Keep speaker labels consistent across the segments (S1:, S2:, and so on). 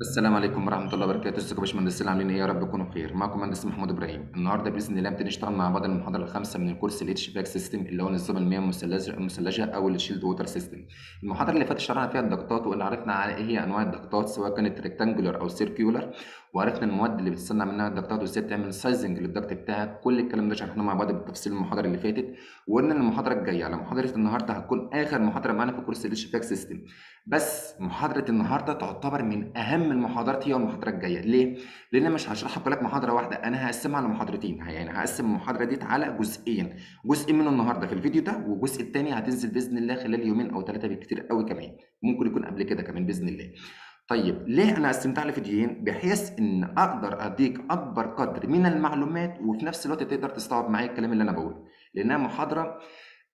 S1: السلام عليكم ورحمة الله وبركاته، ازيكم يا باشمهندسين عاملين إيه؟ يا رب تكونوا بخير، معاكم مهندس محمود إبراهيم، النهارده بإذن الله هنبتدي نشتغل مع بعض المحاضرة الخامسة من الكورس ال HVAC system اللي هو نظام المياه المثلجة المثلجة أو ال chilled water system. المحاضرة اللي فاتت شرحنا فيها ال duct ات وقلنا عرفنا على إيه هي أنواع ال duct ات سواء كانت rectangular أو circular وعرفنا المواد اللي بتصنع منها ال duct ات وازاي تعمل sizing لل duct بتاعك، كل الكلام ده شرحناه مع بعض بالتفصيل المحاضرة اللي فاتت، وقلنا إن المحاضرة الجاية على محاضرة النهارده هتكون آخر محاضرة معانا في كورس ال HVAC system. بس محاضرة النهارده تعتبر من أهم المحاضرات هي المحاضرة الجاية، ليه؟ أنا مش هاشرحها كلها في محاضرة واحدة، أنا هقسمها على محاضرتين، يعني هقسم المحاضرة ديت على جزئين، جزء منه النهارده في الفيديو ده والجزء التاني هتنزل بإذن الله خلال يومين أو ثلاثة بالكتير أوي كمان، ممكن يكون قبل كده كمان بإذن الله. طيب ليه أنا قسمتها على فيديوهين؟ بحيث إن أقدر أديك أكبر قدر من المعلومات وفي نفس الوقت تقدر تستوعب معايا الكلام اللي أنا باقوله، لأنها محاضرة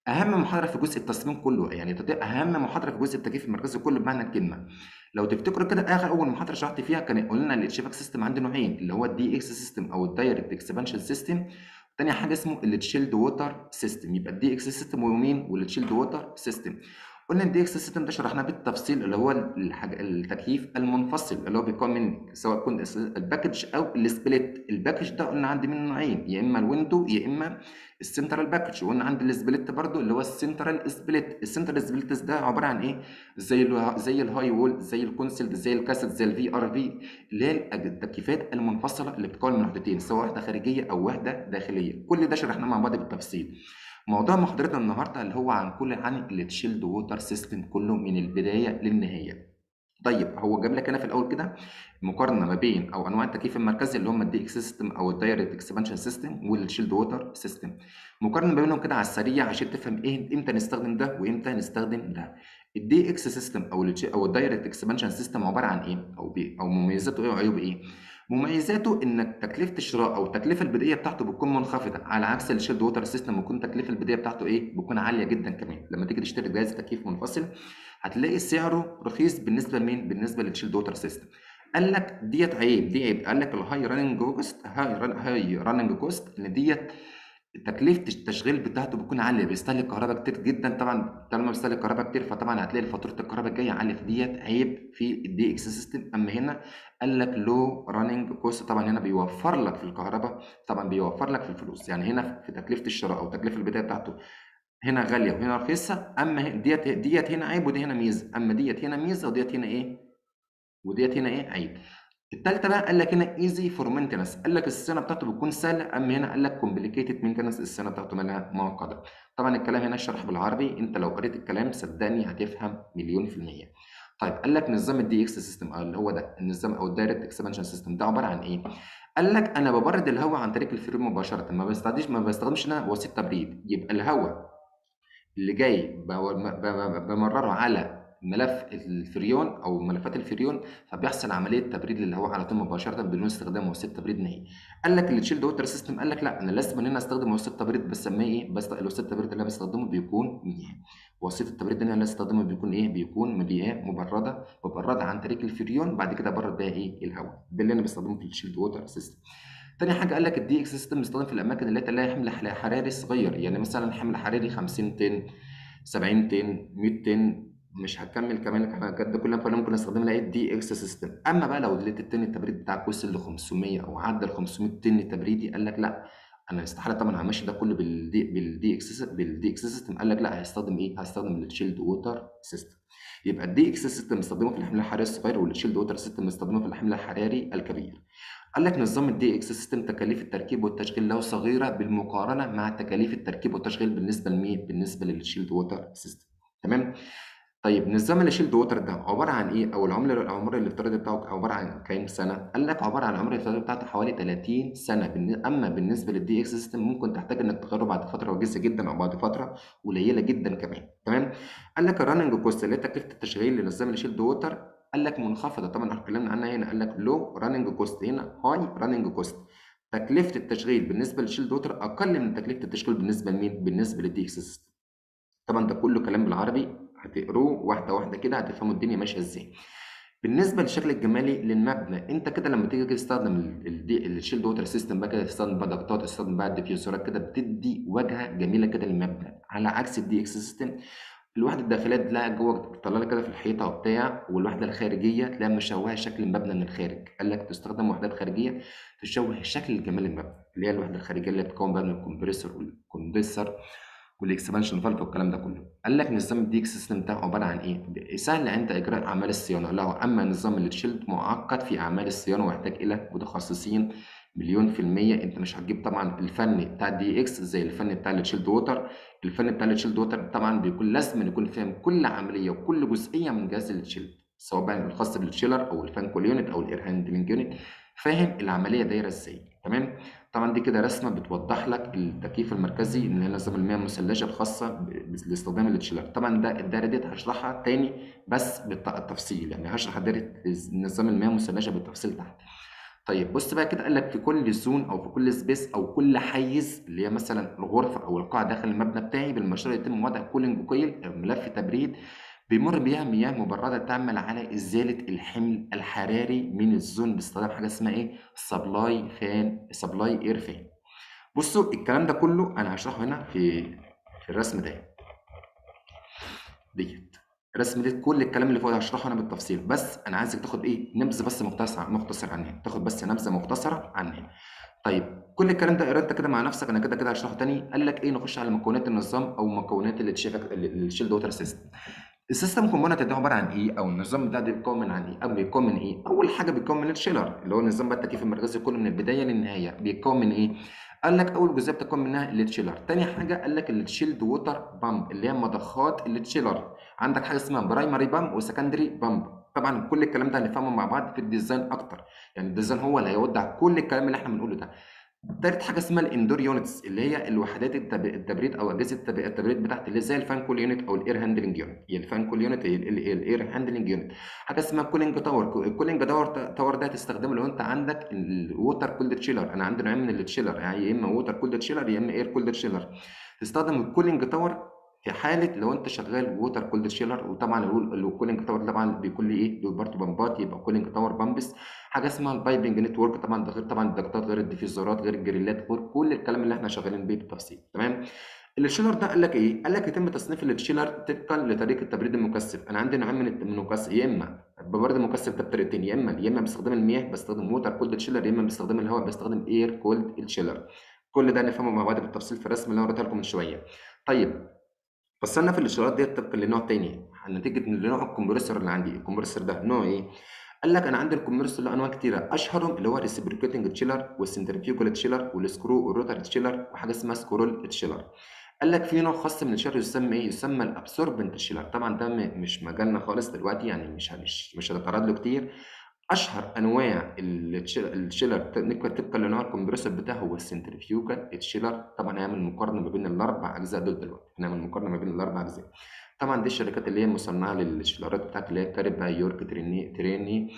S1: أهم محاضرة في جزء التصميم كله، يعني تعتبر أهم محاضرة في جزء التكييف المركزي كله بمعنى الكلمة. لو تفتكروا كده آخر أول محاضرة شرحت فيها كان قلنا ال HVAC system عندي نوعين اللي هو ال DX system أو ال direct expansion system، تاني حاجة اسمه ال chilled water system، يبقى ال DX system ومين؟ وال chilled water system. قلنا ال DX system ده شرحناه بالتفصيل اللي هو التكييف المنفصل اللي هو بيكون من سواء كانت ال package أو ال split، ال package ده قلنا عندي منه نوعين يا إما ال window يا إما ال central package وقلنا عندي ال split برضو اللي هو ال central split، ال central split ده عبارة عن إيه؟ زي زي ال high wall زي ال concealed زي الكاسيت زي ال VRV اللي هي التكييفات المنفصلة اللي بتتكون من وحدتين سواء وحدة خارجية أو وحدة داخلية، كل ده شرحناه مع بعض بالتفصيل. موضوع محاضرتنا النهارده اللي هو عن كل عن ال chilled water system كله من البداية للنهاية. طيب هو جاب لك هنا في الأول كده مقارنة ما بين أو أنواع التكييف المركزي اللي هم ال DX system أو ال direct expansion system وال chilled water system. مقارنة ما بينهم كده على السريع عشان تفهم إيه إمتى نستخدم ده وإمتى نستخدم ده. ال DX system التش أو ال direct expansion system عبارة عن إيه؟ أو بي أو مميزاته إيه وعيوبه إيه؟ مميزاته ان تكلفة الشراء أو التكلفه البدائية بتاعته بتكون منخفضة على عكس ال chilled water system بتكون التكلفه البدائية بتاعته إيه؟ بتكون عالية جدا كمان. لما تيجي تشتري جهاز تكييف منفصل هتلاقي سعره رخيص بالنسبة لمين؟ بالنسبة لل chilled water system قال لك ديت عيب دي عيب. قال لك ال high running cost high running cost إن ديت تكلفة التشغيل بتاعته بتكون عالية بيستهلك كهرباء كتير جدا. طبعا طالما بيستهلك كهرباء كتير فطبعا هتلاقي فاتورة الكهرباء الجاية عالية. فديت عيب في ال DX system أما هنا قال لك low running cost طبعا هنا بيوفر لك في الكهرباء طبعا بيوفر لك في الفلوس. يعني هنا في تكلفة الشراء أو التكلفه البدائيه بتاعته هنا غالية وهنا رخيصة. أما ديت ديت هنا عيب ودي هنا ميزة. أما ديت هنا ميزة وديت هنا إيه؟ وديت هنا إيه؟ عيب. التالتة بقى قال لك هنا easy for maintenance قال لك الصيانة بتاعته بتكون سهلة اما هنا قال لك complicated maintenance الصيانة بتاعته مالها معقدة. طبعا الكلام هنا شرح بالعربي. انت لو قريت الكلام صدقني هتفهم مليون في المية. طيب قال لك نظام ال DX system اللي هو ده النظام أو ال direct expansion system ده عبارة عن إيه؟ قال لك أنا ببرد الهواء عن طريق الفريون مباشرة. ما بستخدمش ما بستخدمش أنا وسيط تبريد. يبقى الهواء اللي جاي بمرره على ملف الفريون أو ملفات الفريون فبيحصل عملية تبريد للهواء على طول مباشرة بدون استخدام وسيط تبريد نهائي. قال لك ال chilled water system قال لك لا أنا لازم إن أنا أستخدم وسيط تبريد بسميه إيه؟ بس الوسيط التبريد اللي أنا بستخدمه بيكون مياه. وسيط التبريد اللي أنا استخدمه بيكون إيه؟ بيكون مياه مبردة مبردة عن طريق الفريون بعد كده برد بيها إيه؟ الهواء. ده اللي أنا بستخدمه في ال chilled water system. تاني حاجة قال لك ال DX system بيستخدم في الأماكن اللي لها حمل حراري صغير يعني مثلا حمل حراري 50 طن 70 طن 100 طن مش هكمل كمان الحاجات دي كلها فانا ممكن استخدمها إيه DX system أما بقى لو لقيت الطن التبريد بتاعك وصل ل 500 أو عدى ال 500 طن تبريدي قال لك لأ أنا استحالة طبعا همشي ده كله بال D بال DX بال DX system قال لك لأ هستخدم إيه؟ هستخدم ال chilled water system يبقى ال DX system بستخدمه في الحمل الحراري الصغير وال chilled water system بستخدمه في الحمل الحراري الكبير. قال لك نظام ال DX system تكاليف التركيب والتشغيل له صغيرة بالمقارنة مع تكاليف التركيب والتشغيل بالنسبة لمين؟ بالنسبة لل chilled water system تمام؟ طيب نظام ال chilled water ده عبارة عن إيه؟ أو العمر العمر الافتراضي بتاعه عبارة عن كام سنة؟ قال لك عبارة عن العمر الافتراضي بتاعته حوالي 30 سنة. أما بالنسبة لل DX system ممكن تحتاج إنك تغيره بعد فترة وجيزه جدا أو بعد فترة قليلة جدا كمان. تمام؟ قال لك ال running cost اللي هي تكلفة التشغيل لنظام ال chilled water قال لك منخفضة. طبعا إحنا اتكلمنا عنها هنا. قال لك low running cost هنا high running cost تكلفة التشغيل بالنسبة لل chilled water أقل من تكلفة التشغيل بالنسبة لمين؟ بالنسبة لل DX system طبعا ده كله كلام بالعربي. هتقروه واحدة واحدة كده هتفهموا الدنيا ماشية إزاي. بالنسبة للشكل الجمالي للمبنى أنت كده لما تيجي تستخدم ال chilled water system بقى كده تستخدم بقى duct ات تستخدم بقى diffuser ات كده بتدي واجهة جميلة كده للمبنى. على عكس ال DX system الوحدة الداخلية تلاقيها جوه بتطلع لك كده في الحيطة وبتاع والوحدة الخارجية تلاقيها مشوهة شكل المبنى من الخارج. قال لك تستخدم وحدات خارجية تشوه شكل الجمال المبنى اللي هي الوحدة الخارجية اللي بتتكون بقى من ال compressor وال condenser وال expansion valve والكلام ده كله. قال لك نظام ال DX system ده عبارة عن إيه؟ سهل عند إجراء أعمال الصيانة. له أما نظام ال chilled معقد في أعمال الصيانة ويحتاج إلى متخصصين مليون في المية. أنت مش هتجيب طبعا الفني بتاع ال DX زي الفني بتاع ال chilled water. الفني بتاع ال chilled water طبعا بيكون لازم يكون فاهم كل عملية وكل جزئية من جهاز ال chilled سواء بقى الخاص بال chiller أو ال fan coil unit أو ال air handling unit. فاهم العملية دايرة إزاي؟ تمام؟ طبعا دي كده رسمة بتوضح لك التكييف المركزي اللي هي نظام المياه المثلجة الخاصة باستخدام ال chiller طبعا ده الدايره ديت هشرحها تاني بس بالتفصيل يعني هشرح دايره نظام المياه المثلجة بالتفصيل تحت. طيب بص بقى كده قال لك في كل zone أو في كل space أو كل حيز اللي هي مثلا الغرفة أو القاعه داخل المبنى بتاعي بالمشروع يتم وضع cooling coil ملف تبريد بيمر بيها مياه مبردة تعمل على إزالة الحمل الحراري من ال zone باستخدام حاجة اسمها إيه؟ supply fan supply air fan. بصوا الكلام ده كله أنا هشرحه هنا في في الرسم ده. ديت الرسم دي كل الكلام اللي فوق ده هشرحه أنا بالتفصيل بس أنا عايزك تاخد إيه؟ نبذة بس مختصرة مختصر عنها، تاخد بس نبذة مختصرة عنها. طيب كل الكلام ده قريت كده مع نفسك أنا كده كده هشرحه تاني قال لك إيه نخش على مكونات النظام أو مكونات اللي تشيلك ال chilled water system ال system component ده عبارة عن إيه؟ أو النظام ده بيتكون من عن إيه أو بيتكون من إيه؟ أول حاجة بيتكون من ال chiller اللي هو نظام بقى التكييف المركزي كله من البداية للنهاية. بيتكون من إيه؟ قال لك أول جزئية بتتكون منها ال chiller تاني حاجة قال لك ال chilled water pump اللي هي مضخات ال chiller عندك حاجة اسمها primary pump و secondary pump. طبعا كل الكلام ده هنفهمه مع بعض في ال design أكتر. يعني ال design هو اللي هيوضح كل الكلام اللي إحنا بنقوله ده. تالت حاجة اسمها ال indoor units اللي هي الوحدات التبريد أو أجهزة التبريد بتاعت اللي زي ال fan coil unit أو ال air handling unit هي ال fan coil unit هي ال air handling unit حاجة اسمها cooling tower ال cooling tower tower ده هتستخدمه لو أنت عندك ال water cooled chiller أنا عندي نوعين من ال chiller يعني يا إما water cooled chiller يا إما air cooled chiller تستخدم ال cooling tower في حالة لو أنت شغال water cooled chiller وطبعا ال cooling tower طبعا بيكون إيه برضه بمبات يبقى cooling tower pumps حاجة اسمها ال piping network طبعا ده غير طبعا الدكتات غير الديفيوزرات غير الجريلات غير كل الكلام اللي إحنا شغالين بيه بالتفصيل تمام ال chiller ده قال لك إيه؟ قال لك يتم تصنيف ال chiller طبقا لطريقة التبريد المكثف، أنا عندي نوعين من المكثف يا إما ببرد المكثف ده بطريقتين يا إما يا إما باستخدام المياه بستخدم water cooled chiller يا إما باستخدام الهواء بستخدم air cooled chiller. كل ده نفهمه مع بعض بالتفصيل في الرسم اللي أنا لكم من شوية. طيب فصلنا في الشيلرات ديت طبقا لنوع تاني. نتيجة لنوع ال compressor اللي عندي ال compressor ده نوع إيه؟ قال لك أنا عندي ال compressor له أنواع كتيرة. أشهرهم اللي هو الريسبريكيتنج تشيلر والسنترفيوجال تشيلر والسكرو والروتر تشيلر وحاجة اسمها scroll chiller قال لك في نوع خاص من ال chiller يسمى إيه؟ يسمى ال absorbent chiller طبعا ده مش مجالنا خالص دلوقتي يعني مش مش هنتعرض له كتير. أشهر أنواع ال chiller طبقا لنوع ال compressor بتاعه هو ال centrifugal ال chiller طبعا هنعمل مقارنة ما بين الأربع أجزاء دول دلوقتي هنعمل مقارنة ما بين الأربع أجزاء طبعا دي الشركات اللي هي مصنعه للشيلرات بتاعت اللي هي Carrier York Trane Trane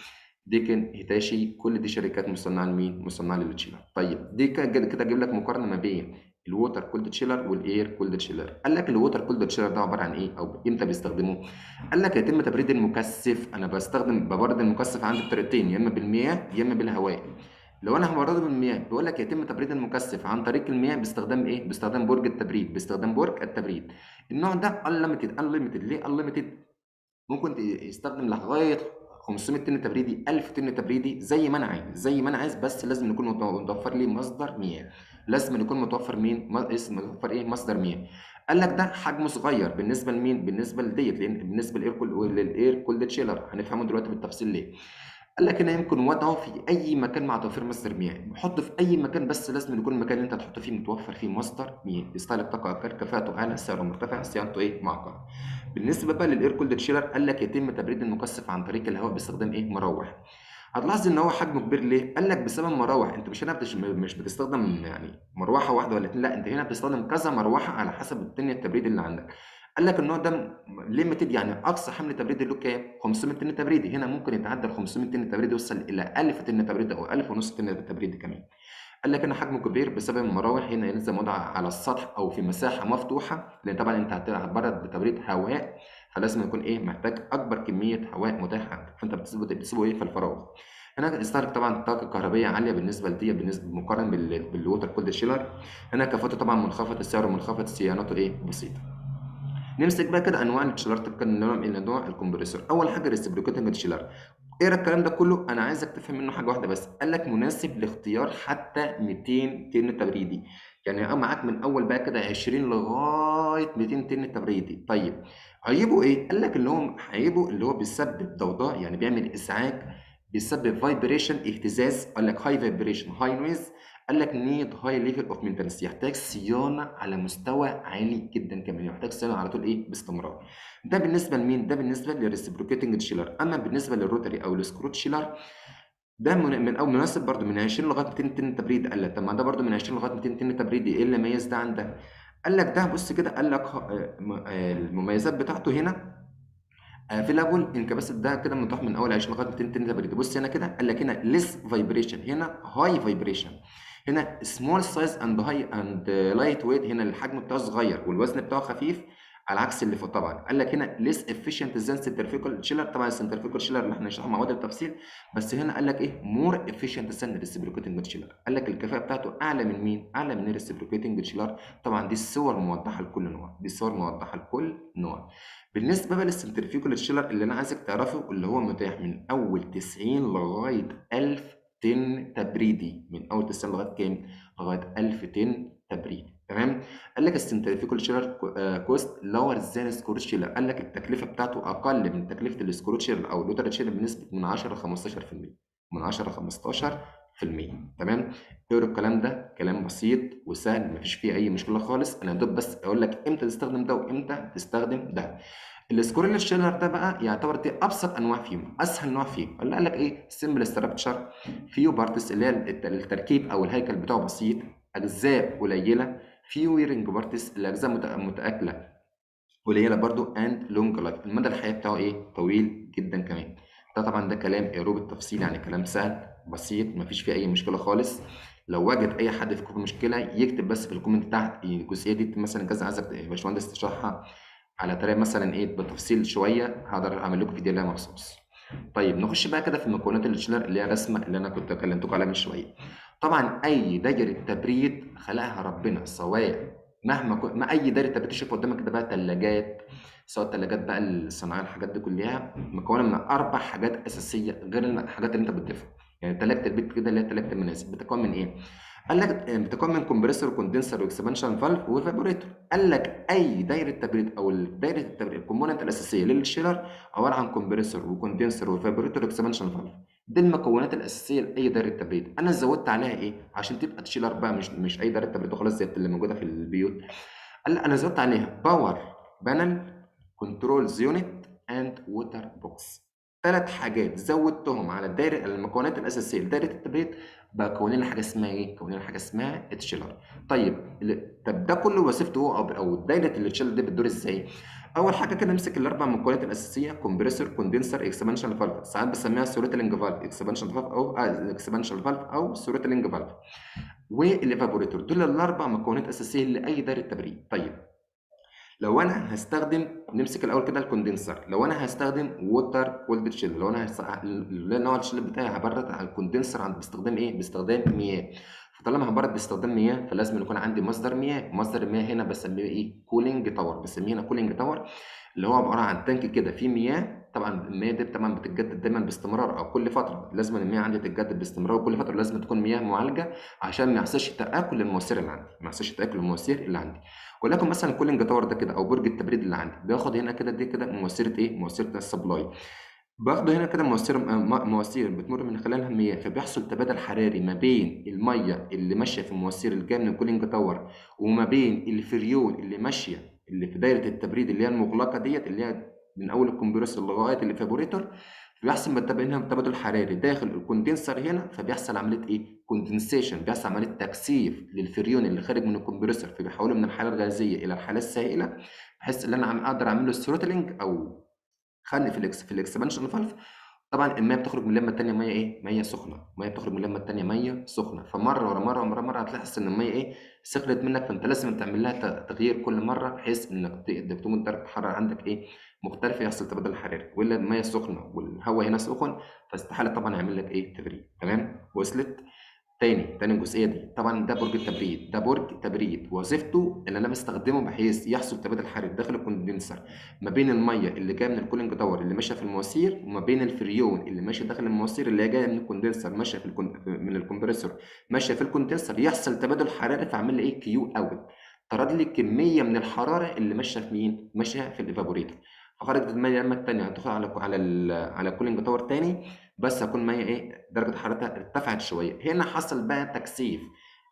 S1: Daikin Hitachi كل دي شركات مصنعه لمين؟ مصنعه لل chiller طيب دي كده أجيب لك مقارنة ما بين ال water cooled chiller وال air cooled chiller قال لك ال water cooled chiller ده عبارة عن إيه؟ أو إمتى بيستخدموه؟ قال لك يتم تبريد المكثف. أنا بستخدم ببرد المكثف عندي بطريقتين يا إما بالمياه يا إما بالهواء. لو أنا هبرده بالمياه بيقول لك يتم تبريد المكثف عن طريق المياه باستخدام إيه؟ باستخدام برج التبريد باستخدام برج التبريد. النوع ده unlimited unlimited. ليه unlimited ممكن يستخدم لغاية 500 طن تبريدي 1000 طن تبريدي زي ما أنا عايز زي ما أنا عايز بس لازم يكون متوفر لي مصدر مياه. لازم يكون متوفر مين؟ اسم متوفر إيه؟ مصدر مياه قال لك ده حجمه صغير بالنسبة لمين؟ بالنسبة لديت لأن بالنسبة لل air cool لل air cooled chiller. هنفهمه دلوقتي بالتفصيل ليه. قال لك هنا يمكن وضعه في أي مكان مع توفير مصدر مياه حطه في أي مكان بس لازم يكون المكان اللي أنت هتحطه فيه متوفر فيه مصدر مياه يستهلك طاقه أقل كفاءته اعلى سعره مرتفع صيانته إيه؟ معقده بالنسبة بقى لل air cooled chiller قال لك يتم تبريد المكثف عن طريق الهواء باستخدام إيه؟ مراوح هتلاحظ إن هو حجمه كبير ليه؟ قال لك بسبب مراوح أنت مش هنا مش بتستخدم يعني مروحة واحدة ولا اتنين لا أنت هنا بتستخدم كذا مروحة على حسب الطن التبريد اللي عندك. قال لك النوع ده limited يعني أقصى حمل تبريدي له كام؟ 500 طن تبريدي هنا ممكن يتعدى ال 500 طن تبريدي يوصل إلى 1000 طن تبريدي أو 1000 ونص طن تبريدي كمان. قال لك إن حجمه كبير بسبب المراوح هنا يلزم وضعها على السطح أو في مساحة مفتوحة لأن طبعا أنت هتبرد بتبريد هواء. فلازم يكون إيه محتاج أكبر كمية هواء متاحه عندك. فأنت بتسيبه بتسيبه إيه في الفراغ. هنا استهلك طبعا طاقة كهربائيه عالية بالنسبة لدي بالنسبة مقارنة بال water cooled chiller هنا كفاءته طبعا منخفض السعر ومنخفض صيانته إيه بسيطة. نمسك بقى كده أنواع ال chiller طبقا لنوع نوع ال compressor. أول حاجة reciprocating chiller اقرا الكلام ده كله؟ أنا عايزك تفهم منه حاجة واحدة بس. قال لك مناسب لاختيار حتى 200 طن تبريدي يعني معاك من أول بقى كده 20 لغاية 200 طن تبريدي طيب عيبه إيه؟ قال لك اللي هو عيبه اللي هو بيسبب ضوضاء يعني بيعمل إزعاج بيسبب vibration اهتزاز. قال لك high vibration high noise قال لك need high level of maintenance يحتاج صيانة على مستوى عالي جدا كمان. يحتاج صيانة على طول إيه؟ باستمرار. ده بالنسبة لمين؟ ده بالنسبة لل reciprocating chiller أما بالنسبة لل rotary أو ال screw chiller ده من, من أو مناسب برضو من 20 لغاية 200 طن تبريد قال لك طب ما ده برضو من 20 لغاية 200 طن تبريد إيه اللي ميز ده عن ده قال لك ده بص كده قال لك المميزات بتاعته هنا available in capacity ده كده متاح من أول 20 لغاية 200 طن تبريد بص هنا كده قال لك هنا less vibration هنا high vibration هنا small size and high and light weight هنا الحجم بتاعه صغير والوزن بتاعه خفيف على عكس اللي فوق طبعا. قال لك هنا less efficient than centrifugal chiller طبعا ال centrifugal chiller اللي إحنا هنشرحه مع بعض بالتفصيل. بس هنا قال لك إيه؟ more efficient than ال reciprocating chiller قال لك الكفاءة بتاعته أعلى من مين؟ أعلى من ال reciprocating chiller طبعا دي الصور موضحة لكل نوع. دي الصور موضحة لكل نوع. بالنسبة بقى لل centrifugal chiller اللي أنا عايزك تعرفه اللي هو متاح من أول 90 لغاية 1000 طن تبريدي. من أول 90 لغاية كام؟ لغاية 1000 طن تبريدي. تمام؟ قال لك ال centrifugal chiller cost lower than screw chiller قال لك التكلفة بتاعته أقل من تكلفة ال screw chiller أو ال rotary chiller بنسبة من 10 ل 15% من 10 ل 15% تمام؟ اقرأ الكلام ده كلام بسيط وسهل مفيش فيه أي مشكلة خالص. أنا دوب بس أقول لك إمتى تستخدم ده وإمتى تستخدم ده. ال scroll chiller ده بقى يعتبر دي أبسط أنواع فيهم أسهل نوع فيهم. قال لك إيه؟ simple structure few parts اللي هي التركيب أو الهيكل بتاعه بسيط أجزاء قليلة. few wearing parts الاجزاء متآكلة قليلة برضو and long life المدى الحياة بتاعه إيه؟ طويل جدا كمان. ده طبعا ده كلام ايروب التفصيل يعني كلام سهل بسيط مفيش فيه أي مشكلة خالص. لو وجد أي حد فيكم مشكلة يكتب بس في ال comment تحت الجزئيه دي مثلا كذا عايزك يا باشمهندس تشرحها على طريقة مثلا إيه؟ بالتفصيل شوية هقدر أعمل لكم فيديو لها مخصوص. طيب نخش بقى كده في المكونات ال chiller اللي هي الرسمة اللي أنا كنت كلمتكم عليها من شوية. طبعا أي دايرة تبريد خلقها ربنا سواء مهما كنت ما أي دايرة تبريد تشوف قدامك كده بقى ثلاجات سواء الثلاجات بقى الصناعيه الحاجات دي كلها مكونة من أربع حاجات أساسية غير الحاجات اللي أنت بتضيفها. يعني ثلاجه البيت كده اللي هي ثلاجه المنازل بتتكون من إيه؟ قال لك بتكون من compressor و condenser و expansion valve و evaporator قال لك أي دايرة تبريد أو دايرة التبريد ال component الأساسية لل chiller عبارة عن compressor و condenser و evaporator و expansion valve دي المكونات الأساسية لأي دايرة تبريد. أنا زودت عليها إيه؟ عشان تبقى chiller بقى مش مش أي دايرة تبريد وخلاص زي اللي موجودة في البيوت. قال أنا زودت عليها. power panel controls unit and water box ثلاث حاجات زودتهم على الدايرة المكونات الأساسية لدايرة التبريد بقى كونين حاجة اسمها إيه؟ كونين حاجة اسمها chiller. طيب طب ده كله وظيفته هو أو دايرة ال chiller دي بتدور إزاي؟ أول حاجة كده نمسك الأربع مكونات الأساسية compressor condenser expansion valve ساعات بسميها throttling valve expansion valve أو expansion valve أو throttling valve وال evaporator دول الأربع مكونات اساسيه لأي دايرة تبريد. طيب لو أنا هستخدم نمسك الأول كده ال condenser لو أنا هستخدم water cooled chiller لو أنا هست... نوع ال chiller بتاعي هبرد على ال condenser عند باستخدام إيه؟ باستخدام مياه. فطالما هبرد باستخدام مياه فلازم يكون عندي مصدر مياه. مصدر المياه هنا بسميه إيه؟ cooling tower بسميه هنا cooling tower اللي هو عبارة عن tank كده فيه مياه طبعا المياه دي طبعا بتتجدد دايما باستمرار أو كل فترة لازم المياه عندي تتجدد باستمرار وكل فترة لازم تكون مياه معالجة عشان ما يحصلش تآكل للمواسير اللي عندي ما يحصلش تآكل للمواسير اللي عندي. ولكن مثلا ال cooling tower ده كده أو برج التبريد اللي عندي بياخد هنا كده دي كده مواسير إيه؟ مواسير ال supply باخده هنا كده مواسير مواسير بتمر من خلالها المياه فبيحصل تبادل حراري ما بين المية اللي ماشية في المواسير اللي جاية من ال cooling tower وما بين الفريون اللي ماشية اللي في دايرة التبريد اللي هي المغلقة ديت اللي هي من أول ال compressor لغاية ال evaporator بيحصل تبادل حراري داخل ال condenser هنا فبيحصل عملية إيه؟ condensation بيحصل عملية تكثيف للفريون اللي خارج من ال compressor فبيحوله من الحالة الغازية إلى الحالة السائلة بحيث إن أنا أقدر أعمل له throttling أو خلي في ال ex في ال expansion valve طبعا الميه بتخرج من الناحية الثانية ميه إيه؟ ميه سخنة، ميه بتخرج من الناحية الثانية ميه سخنة، فمرة ورا مرة ورا مرة هتلاحظ إن الميه إيه؟ سخنت منك فأنت لازم تعمل لها تغيير كل مرة بحيث إنك تكون درجه الحراره عندك إيه؟ مختلفه يحصل تبادل حراري، وإلا الميه سخنة والهواء هنا سخن فاستحالة طبعا يعمل لك إيه؟ تبريد، تمام؟ وصلت؟ تاني تاني الجزئية دي. طبعا ده برج التبريد. ده برج تبريد وظيفته إن أنا بستخدمه بحيث يحصل تبادل حراري داخل ال condenser ما بين المية اللي جاية من ال cooling tower اللي ماشية في المواسير وما بين الفريون اللي ماشي داخل المواسير اللي جاية من ال condenser ماشية في ال con... من ال compressor ماشية في ال condenser. يحصل تبادل حراري فاعمل لي إيه؟ Q out. طرد لي كمية من الحرارة اللي ماشية في مين؟ ماشية في ال evaporator. فخرجت المية لما الثانية هتدخل على على ال... على tower تاني بس هكون ميه إيه درجة حرارتها ارتفعت شوية. هنا حصل بقى تكثيف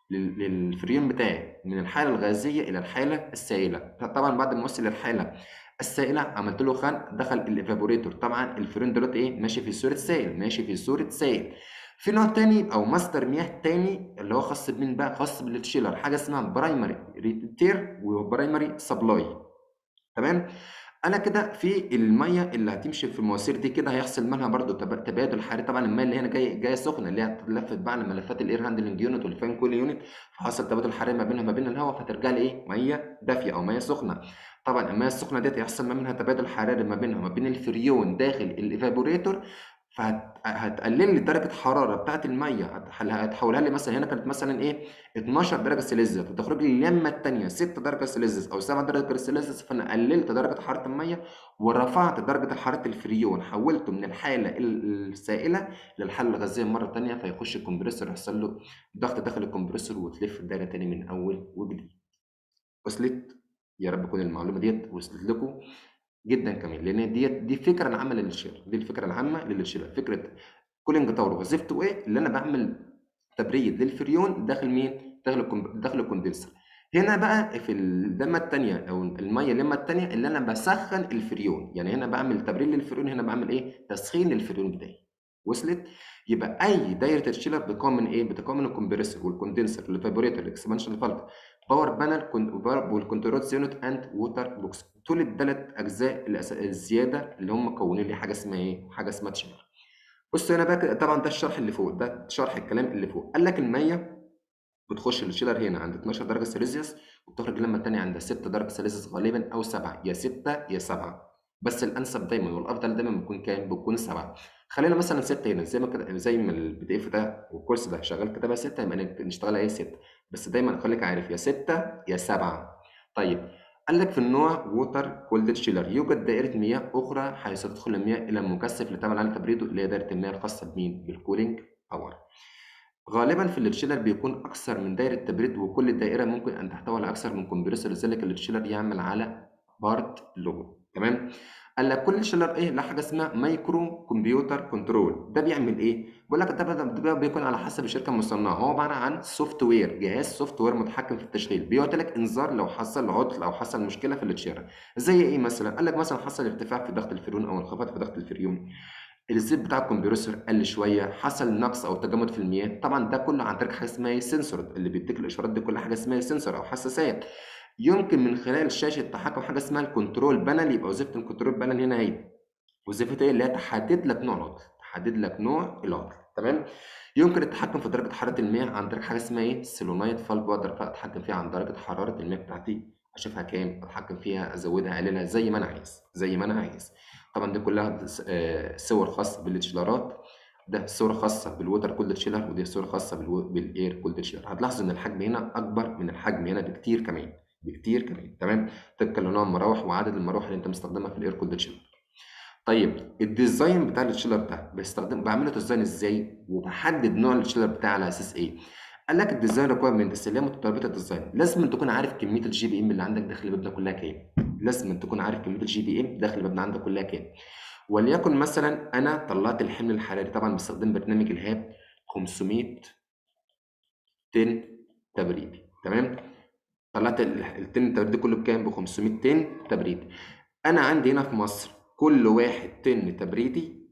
S1: لل- للفريون بتاعي من الحالة الغازية إلى الحالة السائلة. طبعا بعد ما وصل للحالة السائلة عملت له خنق دخل ال evaporator طبعا الفريون دلوقتي إيه ماشي في صورة سائل ماشي في صورة سائل. في نوع تاني أو مصدر مياه تاني اللي هو خاص بمين بقى؟ خاص بال chiller. حاجة اسمها primary return و primary supply تمام؟ أنا كده في المية اللي هتمشي في المواسير دي كده هيحصل منها برضو تب- تبادل حراري طبعا المية اللي هنا جاية جاية سخنة اللي هي اتلفت بقى على ملفات ال air handling unit وال fan coil unit فحصل تبادل حراري ما بينها ما بين الهواء فترجع لي إيه مية دافية أو مية سخنة. طبعا المية السخنة ديت هيحصل ما منها تبادل حراري ما بينها ما بين الفريون داخل ال evaporator فهتقلل لي درجة الحراره بتاعت المية هتحولها لي مثلا هنا كانت مثلا إيه 12 درجة سيليزيوس هتخرج لي الناحية الثانية 6 درجة سيليزيوس أو 7 درجة سيليزيوس فأنا قللت درجة حرارة المية ورفعت درجة حرارة الفريون حولته من الحالة ال- السائلة للحالة الغازية مرة ثانية فيخش ال compressor يحصل له ضغط داخل ال compressor وتلف الدايره تاني من أول وجديد. وصلت؟ يا رب تكون المعلومة ديت وصلت لكم. جدا كمان لأن ديت دي الفكرة العامة لل chiller دي الفكرة العامة لل chiller فكرة cooling tower وظيفته إيه اللي أنا بعمل تبريد للفريون داخل مين؟ داخل. داخل ال condenser. هنا بقى في الناحية الثانية أو المية الناحية الثانية اللي أنا بسخن الفريون. يعني هنا بعمل تبريد للفريون هنا بعمل إيه؟ تسخين للفريون بتاعي. وصلت يبقى أي دايرة ال chiller بتكون من إيه؟ بتكون من الكمبريسور والكوندنسر والفيبريتور الاكسبانشن فالف باور بانل والكنترول يونت اند ووتر بوكس دول الثلاث أجزاء الزيادة اللي هم مكونين لي حاجة اسمها إيه؟ حاجة اسمها chiller. بص هنا بقى طبعا ده الشرح اللي فوق ده شرح الكلام اللي فوق. قال لك المية بتخش ال chiller هنا عند 12 درجة سيليزيوس وبتخرج الناحية الثانية عند 6 درجة سيليزيوس غالبا أو 7 يا 6 يا 7 بس الأنسب دايما والأفضل دايما بيكون كام؟ بيكون 7 خلينا مثلا 6 هنا زي ما كده زي ما ال PDF ده وال course ده شغال كده بقى 6 يبقى نشتغل إيه 6 بس دايما خليك عارف يا 6 يا 7 طيب قال لك في النوع water cooled chiller يوجد دائرة مياه أخرى حيث تدخل المياه إلى المكثف لتعمل على تبريده اللي هي دائرة المياه الخاصة بمين؟ بال cooling tower. غالبا في ال chiller بيكون أكثر من دائرة تبريد وكل دائرة ممكن أن تحتوي على أكثر من compressor لذلك ال chiller يعمل على part load تمام؟ قال لك كل chiller إيه؟ له حاجة اسمها microcomputer control. ده بيعمل إيه؟ بيقول لك ده بيكون على حسب الشركة المصنعة. هو عبارة عن software جهاز software متحكم في التشغيل. بيعطي لك إنذار لو حصل عطل أو حصل مشكلة في ال chiller زي إيه مثلا؟ قال لك مثلا حصل ارتفاع في ضغط الفريون أو انخفاض في ضغط الفريون. الزيت بتاع ال compressor قل شوية حصل نقص أو تجمد في المياه. طبعا ده كله عن طريق حاجة اسمها sensor اللي بيديك الإشارات دي كل حاجة اسمها sensor أو حساسات. يمكن من خلال شاشة التحكم حاجة اسمها ال control panel يبقى وظيفة ال control panel هنا هي. وظيفتها إيه اللي هي تحدد لك نوع العطل تحدد لك نوع العطل تمام؟ يمكن التحكم في درجة حرارة المياه عن طريق حاجة اسمها إيه؟ solenoid valve بقدر أتحكم فيها عن درجة حرارة المياه بتاعتي أشوفها كام؟ أتحكم فيها أزودها أقللها زي ما أنا عايز زي ما أنا عايز. طبعا دي كلها آه، صور خاصة بال chillerات ده صورة خاصة بال water cooled chiller ودي صورة خاصة بالو... بال air cooled chiller هتلاحظوا إن الحجم هنا أكبر من الحجم هنا بكتير كمان. بكتير كمان. تمام؟ طبقا لنوع المراوح وعدد المراوح اللي انت مستخدمها في ال air cooled chiller طيب ال design بتاع ال chiller ده بستخدم بعمله design إزاي؟ وبحدد نوع ال chiller بتاعي على أساس إيه؟ قال لك ال design requirements اللي هي متطلبات ال design. لازم أن تكون عارف كمية ال GPM اللي عندك داخل المبنى كلها كام؟ لازم أن تكون عارف كمية ال GPM داخل المبنى عندك كلها كام؟ وليكن مثلا أنا طلعت الحمل الحراري طبعا باستخدام برنامج ال HAP 500 طن تبريدي تمام؟ طلعت ال- الطن التبريدي كله بكام؟ ب 500 طن تبريدي أنا عندي هنا في مصر كل واحد طن تبريدي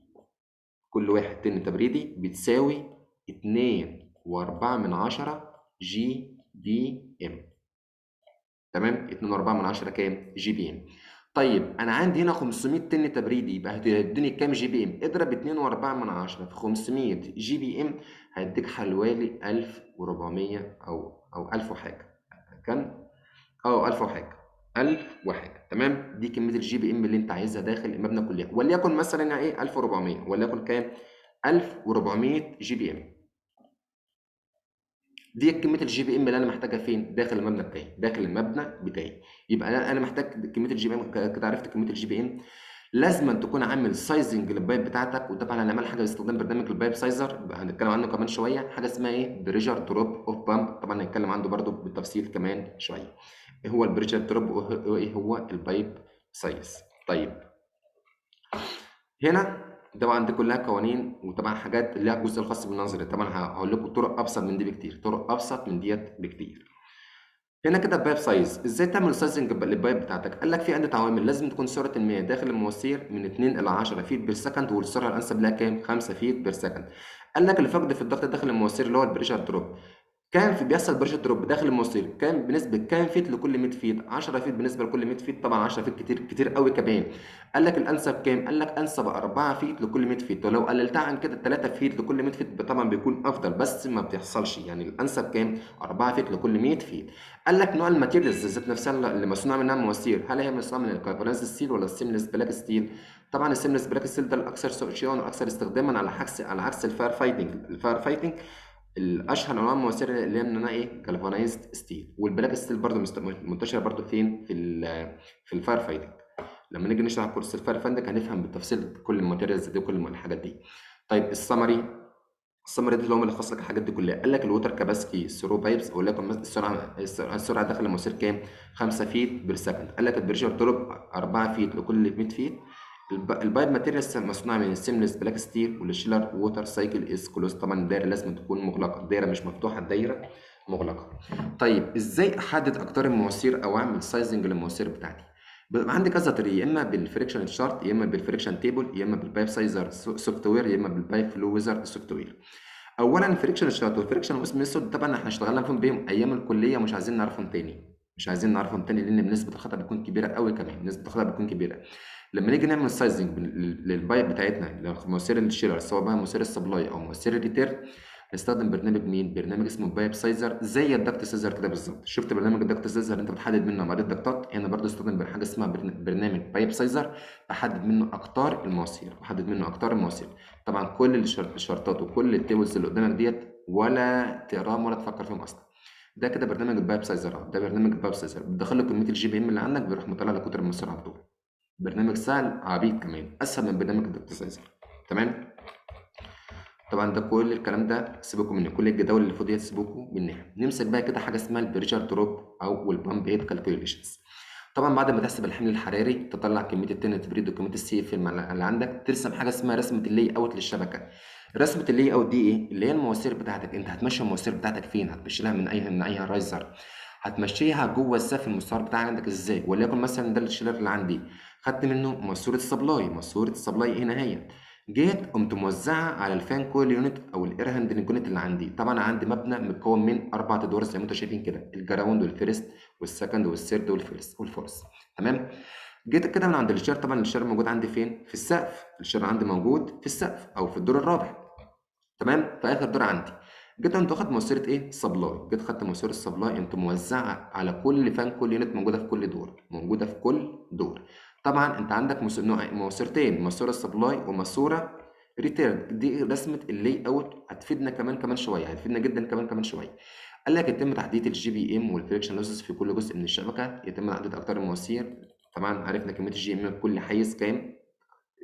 S1: كل واحد طن تبريدي بتساوي اتنين وأربعة من عشرة GPM تمام؟ اتنين وأربعة من عشرة كام؟ GPM طيب أنا عندي هنا 500 طن تبريدي يبقى هتديني كام GPM اضرب اتنين وأربعة من عشرة في 500 GPM هيديك حوالي 1400 أو أو 1000 وحاجة. كام؟ آه 1000 وحاجة 1000 وحاجة تمام؟ دي كمية ال GPM اللي أنت عايزها داخل المبنى كليا وليكن مثلا إيه؟ 1400 وليكن كام؟ 1400 GPM دي كمية ال GPM اللي أنا محتاجها فين؟ داخل المبنى بتاعي داخل المبنى بتاعي. يبقى أنا محتاج كمية ال GPM كده عرفت كمية ال GPM لازم تكون عامل sizing لل pipe بتاعتك وطبعا هنعمل حاجة باستخدام برنامج ال pipe sizer هنتكلم عنه كمان شوية. حاجة اسمها إيه؟ pressure drop of pump طبعا هنتكلم عنه برده بالتفصيل كمان شوية. إيه هو ال pressure drop وايه هو ال pipe size طيب. هنا طبعا دي كلها قوانين وطبعا حاجات ليها الجزء الخاص بالنظري طبعا هقول لكم طرق أبسط من دي بكتير. طرق أبسط من ديت بكتير. هنا كده ال pipe size إزاي تعمل sizing لل pipe بتاعتك؟ قال لك في عدة عوامل. لازم تكون سرعه المياه داخل المواسير من 2 إلى 10 feet per second والسرعه الأنسب لها كام؟ 5 feet per second قال لك الفقد في الضغط داخل المواسير اللي هو ال pressure drop كان في بيحصل pressure drop داخل المواسير كان بنسبه كام feet لكل 100 feet 10 feet بالنسبة لكل 100 feet طبعا 10 feet كتير كتير قوي كمان. قال لك الأنسب كام؟ قال لك أنسب 4 feet لكل 100 feet. ولو قللتها عن كده 3 feet لكل 100 feet طبعا بيكون أفضل بس ما بتحصلش. يعني الأنسب كام؟ 4 feet لكل 100 feet. قال لك نوع ال materials ذات نفسها اللي مصنوعة منها مواسير. هل هي مصنوعة من ال carbon steel ولا ال seamless black steel؟ طبعا ال seamless black steel ده الأكثر شيوعا والاكثر استخداما على عكس على عكس ال fire fighting. ال fire fighting الأشهر أنواع المواسير اللي هي إيه galvanized steel وال black steel برضه منتشرة برضه فين؟ في في ال fire fighting لما نيجي نشرح كورس ال fire fighting هنفهم بالتفصيل كل ال materials دي وكل الحاجات دي. طيب ال summary ال summary دي اللي هو ملخص لك الحاجات دي كلها. قال لك ال water capacity through pipes أو لكم السرعة السرعة داخل المواسير كام؟ 5 feet per second قال لك ال pressure drop 4 feet لكل 100 feet ال pipe materials مصنوعة من ال seamless black steel وال chiller water cycle is close طبعا الدايرة لازم تكون مغلقة الدايرة مش مفتوحة الدايرة مغلقة. طيب إزاي أحدد أكتر المواسير أو أعمل sizing للمواسير بتاعتي؟ بيبقى عندي كذا طريقة يا إما بال friction chart يا إما بال friction table يا إما بال pipe sizer software يا إما بال pipe flow wizard software اولا ال friction chart وال friction method طبعا إحنا اشتغلنا فيهم بيهم أيام الكلية مش عايزين نعرفهم تاني. مش عايزين نعرفهم تاني لأن نسبه الخطأ بتكون كبيرة قوي كمان نسبه الخطأ بتكون كبيرة. لما نيجي نعمل sizing لل pipe بتاعتنا مواسير ال chiller سواء بقى مواسير ال supply أو مواسير ال return نستخدم برنامج مين؟ برنامج اسمه pipe sizer زي ال duct sizer كده بالظبط. شفت برنامج ال duct sizer انت بتحدد منه عدد ال duct ات هنا برضه استخدم حاجة اسمها برنامج pipe sizer بحدد منه أقطار المواسير بحدد منه أقطار المواسير. طبعا كل ال chart ات وكل ال tables اللي قدامك ديت ولا تقراهم ولا تفكر فيهم أصلا. ده كده برنامج ال pipe sizer ده برنامج ال pipe sizer بتدخل له كمية ال GPM اللي عندك بيروح مطلع لك قطر المواسير على طول. برنامج سهل عبيط كمان أسهل من برنامج ال duct sizer تمام؟ طبعا ده كل الكلام ده سيبكم منه كل الجداول اللي ديت سيبكم منها. نمسك بقى كده حاجة اسمها ال pressure drop أو ال pump head calculations. طبعا بعد ما تحسب الحمل الحراري تطلع كمية ال ton ref وكميه ال CFM اللي عندك ترسم حاجة اسمها رسمة ال layout للشبكة. رسمة ال layout دي إيه؟ اللي هي المواسير بتاعتك. أنت هتمشي المواسير بتاعتك فين؟ هتمشي لها من اي من أي riser هتمشيها جوه السقف المستعار بتاعك عندك إزاي؟ وليكن مثلا ده ال chiller اللي عندي. خدت منه ماسورة ال supply ماسورة ال supply هنا اهي جيت قمت موزعها على ال fan coil unit أو ال air handling unit اللي عندي. طبعا عندي مبنى متكون من أربع أدوار زي ما أنتم شايفين كده. الجراوند والفيرست والسكند والثيرد والفيرست والفورس تمام؟ جيت كده من عند ال chiller. طبعا ال chiller موجود عندي فين؟ في السقف. ال chiller عندي موجود في السقف أو في الدور الرابع. تمام؟ في آخر دور عندي. جيت قمت واخد مواسيره إيه؟ supply جيت خدت مواسير ال supply قمت موزعها على كل fan coil unit موجودة في كل دور. موجودة في كل دور. طبعا انت عندك ماسورتين ماسوره supply وماسوره return دي رسمة ال layout هتفيدنا كمان كمان شوية. هتفيدنا جدا كمان كمان شوية. قال لك يتم تحديد ال GPM وال friction losses في كل جزء من الشبكة. يتم تحديد اقطار المواسير طبعا عرفنا كمية ال GPM في كل حيز كام؟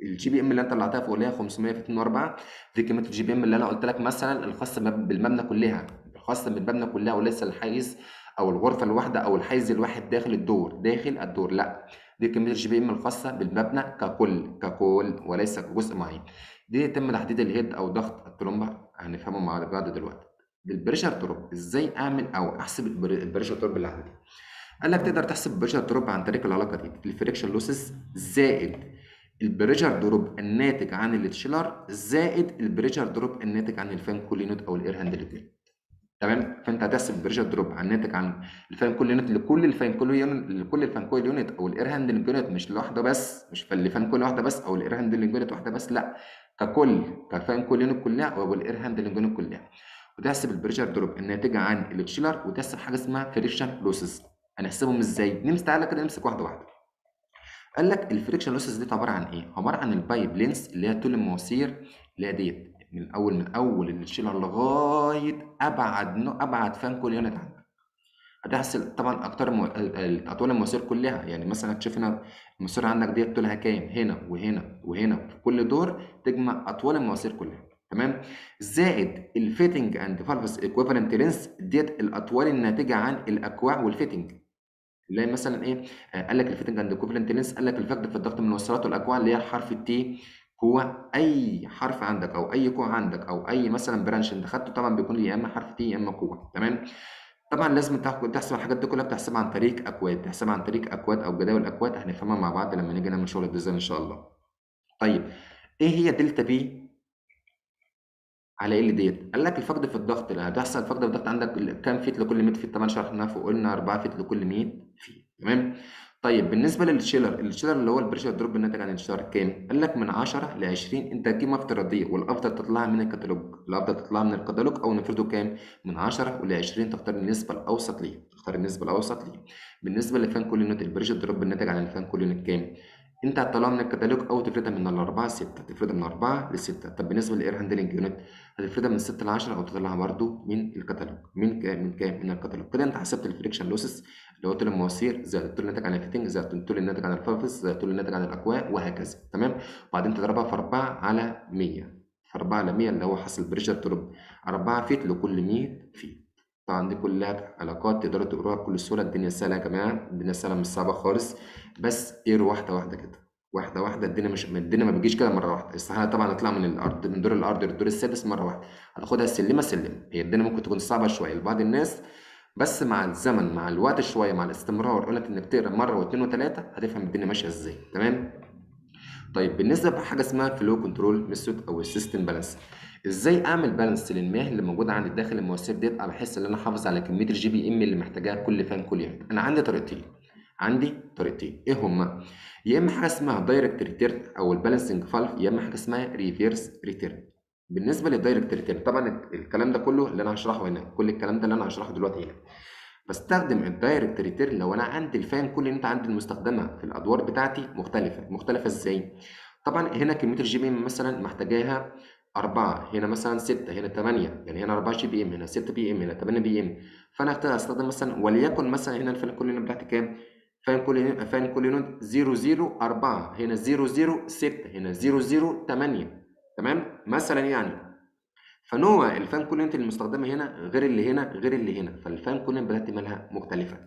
S1: ال GPM اللي أنت طلعتها فوق اللي هي 500 في 204 دي كميه ال GPM اللي أنا قلت لك مثلا الخاصه بالمبنى كلها الخاصه بالمبنى كلها وليس الحيز أو الغرفة الواحدة أو الحيز الواحد داخل الدور داخل الدور لأ. دي كمية ال GPM الخاصة بالمبنى ككل ككل وليس كجزء معين. دي يتم تحديد ال head أو ضغط الطرمبة هنفهمه مع بعض دلوقتي. ال pressure drop إزاي أعمل أو أحسب ال pressure drop اللي عندي قال لك تقدر تحسب ال pressure drop عن طريق العلاقة دي ال friction losses زائد ال pressure drop الناتج عن ال chiller زائد ال pressure drop الناتج عن ال fan coil unit أو ال air handle تمام؟ فأنت هتحسب ال pressure drop عن الناتج عن ال fan coil unit لكل ال fan coil unit لكل ال fan coil unit أو ال air handling unit مش لوحده بس مش fan coil واحدة بس أو ال air handling unit واحدة بس لا. ككل ك fan coil كلها أو ال air handling unit كلها. وتحسب ال pressure drop الناتجه عن ال chiller وتحسب حاجة اسمها friction losses هنحسبهم إزاي؟ نمسك تعالى كده نمسك واحدة واحدة. قال لك ال friction losses دي عبارة عن إيه؟ عبارة عن ال pipe length اللي هي طول المواسير اللي هي ديت من أول من أول ال chiller لغاية أبعد نو- أبعد fan coil unit عندك. هتحصل طبعا أكتر مو... اطوال المواسير كلها. يعني مثلا هتشوف هنا الماسوره عندك ديت طولها كام؟ هنا وهنا وهنا. في كل دور تجمع اطوال المواسير كلها. تمام؟ زائد ال fitting and valves equivalent length ديت الأطوال الناتجة عن الأكواع وال fitting هي مثلا إيه آه، قال لك ال fitting equivalent length قال لك الفقد في الضغط من الوصلات والاكواع اللي هي الحرف ال T هو أي حرف عندك أو أي كوع عندك أو أي مثلا branch أنت خدته طبعا بيكون يا إما حرف T يا إما كوع تمام؟ طبعا لازم تح- تحسب الحاجات دي كلها بتحسبها عن طريق أكواد تحسبها عن طريق أكواد أو جداول اكواد هنفهمها مع بعض لما نيجي نعمل شغل ال design إن شاء الله. طيب إيه هي delta P على L ديت. قال لك الفقد في الضغط اللي هتحصل فقد في الضغط عندك كام feet لكل 100 feet؟ طبعا شرحناها فوق قلنا 4 feet لكل 100 feet. تمام؟ طيب بالنسبة لل chiller ال chiller اللي هو ال pressure drop الناتج عن ال chiller كام؟ قال لك من 10 ل 20 انت قيمه افتراضيه والأفضل تطلعها من الكتالوج. الأفضل تطلعها من الكتالوج أو نفرضه كام؟ من 10 ل 20 تختار النسبة الأوسط ليه. تختار النسبة الأوسط ليه. بالنسبة ل fan coil ال pressure drop الناتج عن ال fan coil كام؟ انت هتطلعها من الكتالوج أو تفرضها من الاربعة لستة تفرضها من اربعه لستة. طب بالنسبة لل air handling unit هتفرضها من 6 ل 10 أو تطلعها برضو من الكتالوج. من كام من كام؟ من الكتالوج. كده انت حسبت ال friction losses اللي هو طول المواسير زائد الطول الناتج عن ال fitting زائد الطول الناتج عن ال valves زائد الطول الناتج عن الاكواع وهكذا. تمام؟ وبعدين تضربها في 4 على 100 في 4 على 100 اللي هو حاصل pressure drop 4 feet لكل 100 feet طبعا دي كلها علاقات تقدروا تقروها بكل سهولة. الدنيا سهلة يا جماعة الدنيا سهلة مش صعبة خالص. بس اقروا واحدة واحدة كده واحدة واحدة. الدنيا مش الدنيا ما بتجيش كده مرة واحدة. استحاله طبعا اطلع من الأرض من دور الأرض للدور السادس مرة واحدة. هتاخدها سلمة سلمة. هي الدنيا ممكن تكون صعبة شوية لبعض الناس بس مع الزمن مع الوقت شوية مع الاستمرار. قلت إنك تقرا مرة واثنين وثلاثه هتفهم الدنيا ماشية إزاي. تمام؟ طيب بالنسبة بقى حاجة اسمها flow control method أو ال system balance إزاي اعمل balance للمياه اللي موجوده عندي داخل المواسير ديت؟ على بحيث إن أنا أحافظ على كمية ال GPM اللي محتاجاها كل fan coil يوم. أنا عندي طريقتين. عندي طريقتين. إيه هما؟ يا إما حاجة اسمها direct return أو ال balancing valve يا إما حاجة اسمها reverse return بالنسبة لل direct return طبعا الكلام ده كله اللي أنا هشرحه هنا كل الكلام ده اللي أنا هشرحه دلوقتي هنا. بستخدم ال direct return لو أنا عندي ال fan coil اللي أنت عندي المستخدمة في الأدوار بتاعتي مختلفة. مختلفة إزاي؟ طبعا هنا كمية ال GPM مثلا محتاجاها أربعة هنا مثلا ستة هنا تمانية يعني هنا أربعة GPM هنا ستة PM هنا تمانية PM. فأنا هختار أستخدم مثلا وليكن مثلا هنا ال fan coil unit بتاعتي كام؟ fan coil fan unit zero zero أربعة هنا zero zero ستة هنا zero zero تمانية. تمام؟ مثلا يعني. فنوع ال fan coil unit المستخدمة هنا غير اللي هنا غير اللي هنا. فال fan coil unit بتاعتي مالها مختلفة.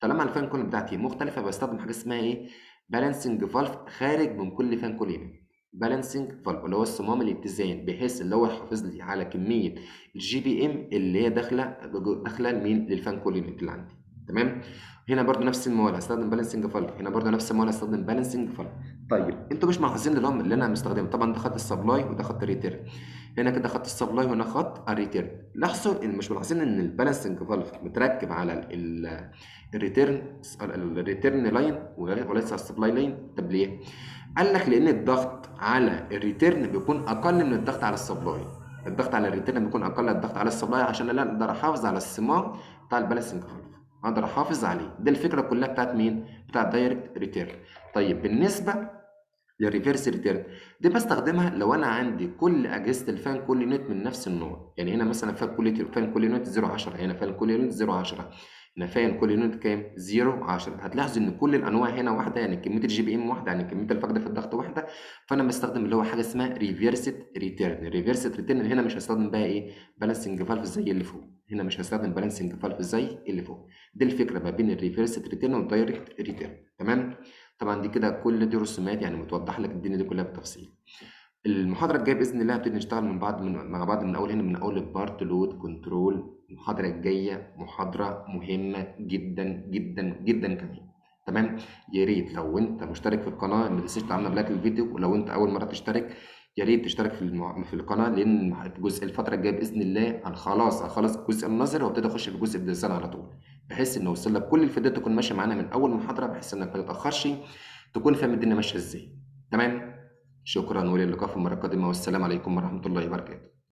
S1: طالما ال fan coil unit بتاعتي مختلفة بستخدم حاجة اسمها إيه؟ balancing valve خارج من كل fan coil unit balancing valve اللي هو الصمام الاتزان بحيث اللي هو يحافظ لي على كمية ال GPM اللي هي داخلة داخلة لمين؟ لل fan coil unit اللي عندي. تمام؟ هنا برضو نفس الموال هستخدم balancing valve هنا برضو نفس الموال هستخدم balancing valve طيب أنتوا مش ملاحظين هم اللي أنا مستخدمه؟ طبعا ده خط ال supply وده خط ال return هنا كده خط ال supply وهنا خط ال return لاحظوا إن مش ملاحظين إن ال balancing valve متركب على ال- ال return ال return line وليس على ال supply line طب ليه؟ قال لك لأن الضغط على ال return بيكون أقل من الضغط على ال supply الضغط على ال return بيكون أقل من الضغط على ال supply عشان أنا أقدر أحافظ على الصمام بتاع ال balancing valve أقدر أحافظ عليه. دي الفكرة كلها بتاعت مين؟ بتاع ال direct return طيب بالنسبة لل reverse return دي بستخدمها لو أنا عندي كل أجهزة ال fan coil unit من نفس النوع. يعني هنا مثلا fan coil fan coil unit 0 10 هنا fan coil unit 0 10 هنا fan coil unit كام؟ 0 10 هتلاحظوا إن كل الأنواع هنا واحدة يعني كمية ال GPM واحدة يعني كمية الفقد في الضغط واحدة. فأنا بستخدم اللي هو حاجة اسمها reverse return reverse return هنا مش هستخدم بقى إيه؟ balancing valve زي اللي فوق. هنا مش هستخدم balancing valve زي اللي فوق. دي الفكرة ما بين ال reverse return وال direct return تمام؟ طبعا دي كده كل دي رسومات يعني متوضح لك الدنيا دي كلها بالتفصيل. المحاضرة الجاية بإذن الله هنبتدي نشتغل من بعض من مع بعض من أول هنا من أول ال part load control المحاضرة الجاية محاضرة مهمة جدا جدا جدا كمان. تمام؟ يا ريت لو أنت مشترك في القناة ما تنساش تعمل like للفيديو ولو أنت أول مرة تشترك يا ريت تشترك في المع... في القناة لأن الجزء الفترة الجاية بإذن الله أنا خلاص هخلص الجزء النظري وابتدي أخش في الجزء ال design على طول. بحيث ان اوصل لك كل الفيديوهات تكون ماشية معانا من أول محاضرة بحيث إنك ما تتأخرش تكون فاهم الدنيا ماشية إزاي. تمام؟ شكرا والى اللقاء في المرة القادمة والسلام عليكم ورحمة الله وبركاته.